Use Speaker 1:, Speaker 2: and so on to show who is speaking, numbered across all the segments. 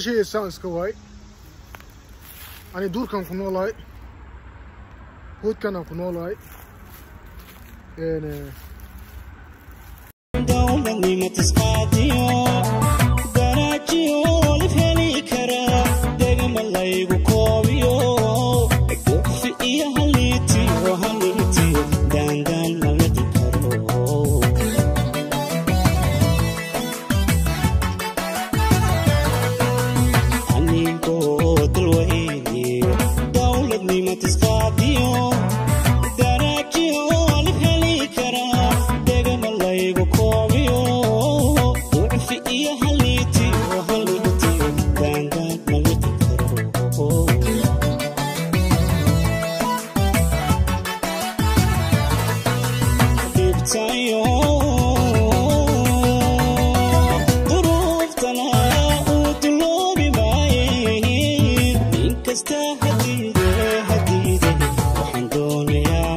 Speaker 1: şeye sanska vay. Hani durkan kuna olay. Hutkana kuna olay. Yani.
Speaker 2: Inkasta hadiide hadiide waxaan doonayaa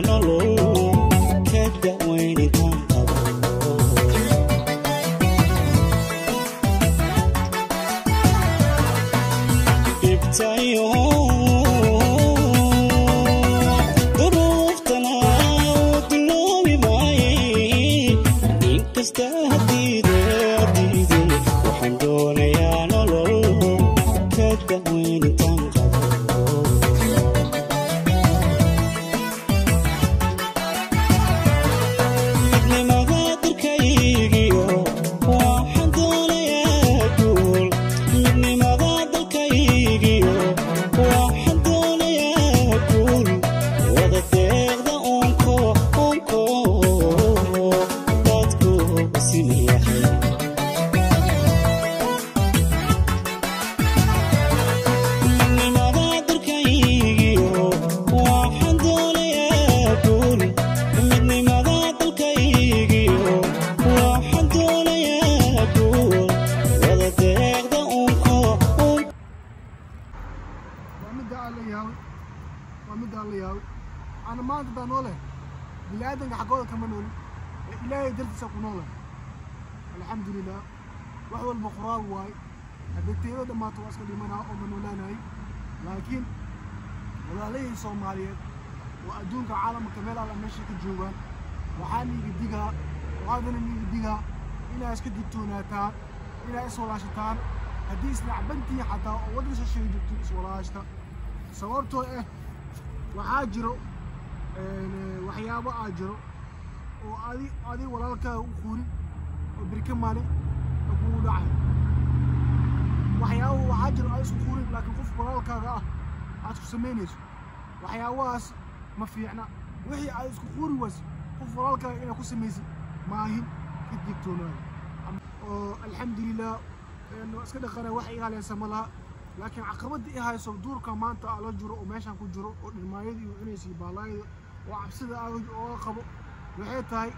Speaker 1: أقوليها أنا ما أنت بنوله بلادنا حقوله كمنول إلا يدرس أقوله الحمد لله. وهو المقرأ واي. هذا ما تواصل لي منا أو منولنا لكن ولا ليه صومالية وأدونك عالم كمال على مشيك الجوا وحاني يديها وهذا اللي يديها إلى أسكت التوناتا إلى أسوال عشتان حديث لعبنتي حتى ودرس الشيء دكتور أسوال عشتان صورته إيه؟ وعاجرو يعني وحيابه عاجرو وادي آدي ولالك وخوري وبركه مالي أقول له عاي وحيابه وعاجرو عايز وخوري لكن قف ولالك آه عاد تسمينيش وحياواس ما فيعنا وحي عايز وخوري واس قف ولالك إنا كسميزي ماهين كديكتونا الحمد لله. إنه أسكت خرا وحي قال يا سملا cabsida aa ooga qabo waxay tahay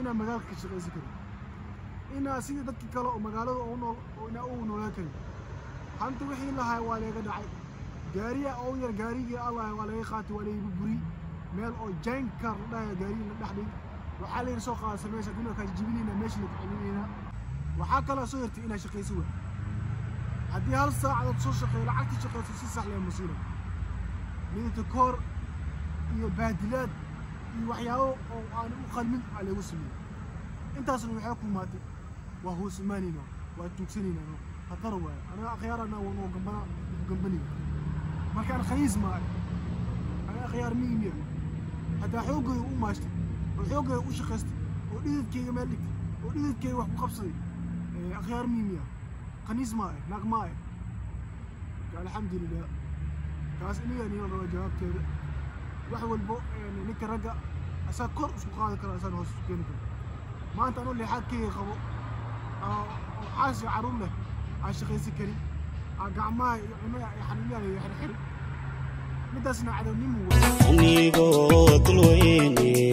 Speaker 1: inaa magaalka ka shaqaysan karin inaa sidii dadkii kale oo magaalada u nool oo inaa ugu noolaan karin hanta wixii lahay waa laga dhacay gaariya oo yar gaarigii allah waa laga qaatay waa laga burburiyey meel oo jaankar la dhahaya gaarigii la dhex dhigay waxaa layidhi soo qaada samaysa dunaa kaa jibinayna meesha la kacelinayna waxaa kaloo soo yartay inaa shaqaysa waa هذه هل ساعة تصوشك إلى عكس شقيت في ساعة لين مسيرة من تكور يبادلات يوحياه أو أنا أخل من على وسمي أنت أصلا وحياكم مات وهو سمانينا وتوكسينينا هتروى أنا خيارنا ونو جنبنا جنبني ما كان خيز معي أنا خيار مية مية هذا حوجي وماشت وحوجي وش خست وليد كي ملك وليد كي وح مقبصي أخيار مية مية قنيز ماي نغماي قال الحمد لله كاس اني يعني يلا جاب كذا. روح والبو يعني نك رقع اسكر وقال كذا اسال هوس كنتو ما أنت أنا اللي حكي خبو. عاش عرومه عاش خي سكري أقع ماي يعني يحرمني يعني يحرم مدى سنعدو نمو؟
Speaker 2: امنيغو طلويني